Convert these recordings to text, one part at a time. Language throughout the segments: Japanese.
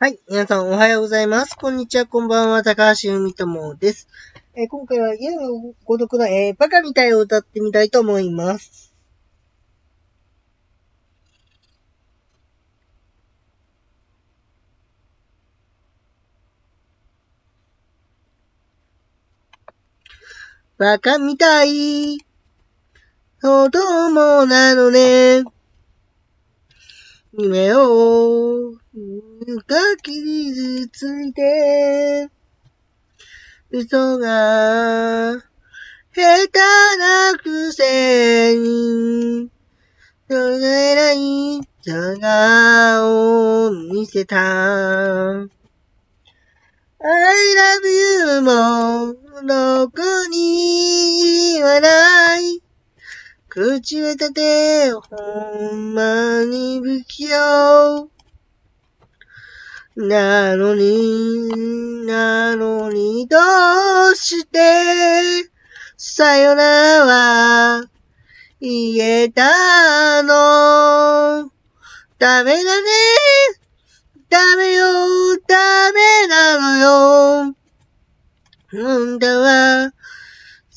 はい。皆さんおはようございます。こんにちは、こんばんは。高橋由美友です。えー今回は家の孤独な、えーバカみたいを歌ってみたいと思います。バカみたい。子供なのね。夢を、が傷ついて、嘘が、下手なくせに、それらい素顔を見せた。I love you も、どこに言わない。口下手で、ほんまに不器用。なのに、なのに、どうして、さよならは、言えたの。ダメだね。ダメよ、ダメなのよ。あんたは、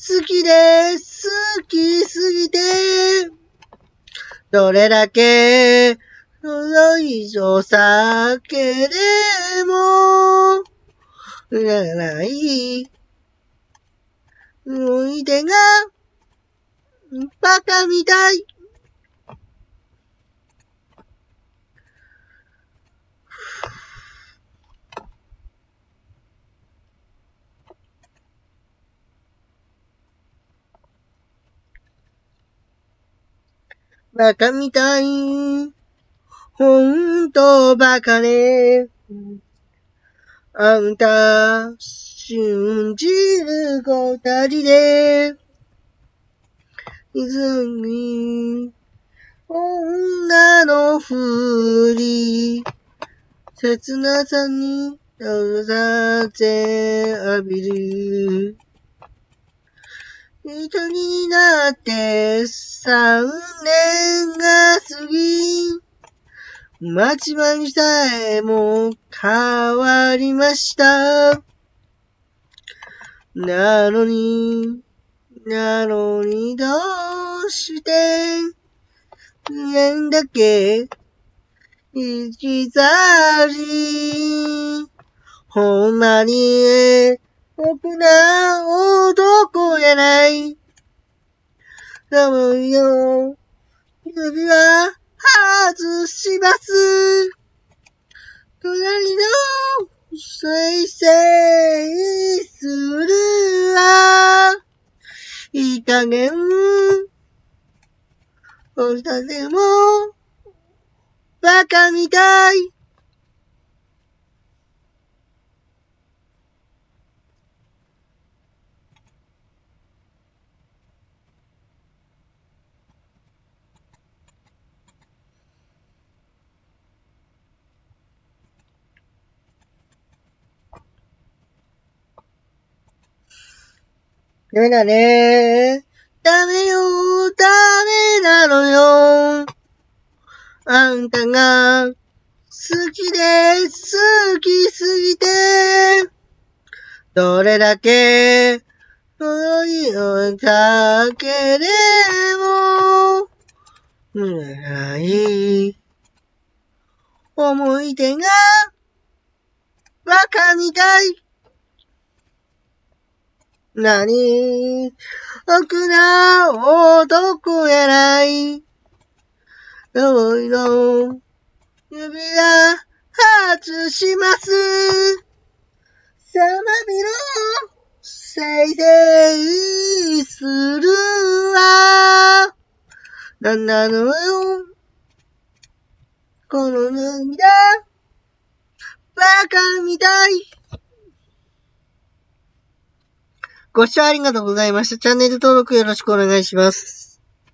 好きで、好きすぎて、どれだけ、の以上避けでも、ならない。思い出が、バカみたい。バカみたい。ほんとバカね。あんた、信じる二人で、泉、女のふり、切なさに、倒さぜ浴びる。一人になって三年が過ぎ、街場にさえも変わりました。なのに、なのにどうして、縁だけ、生き去り、ほんまに、僕な男やない。多分よ、指輪外します。隣の再生するわ。いい加減、俺たちも、バカみたい。ダメだね。ダメよ、ダメなのよ。あんたが、好きで、好きすぎて、どれだけ、思いをかけでも、ない。思い出が、バカみたい。何？僕な男やない。どいの指輪外します。さまびろせいせいするわ。なんなのよ。この涙。バカみたい。ご視聴ありがとうございました。チャンネル登録よろしくお願いします。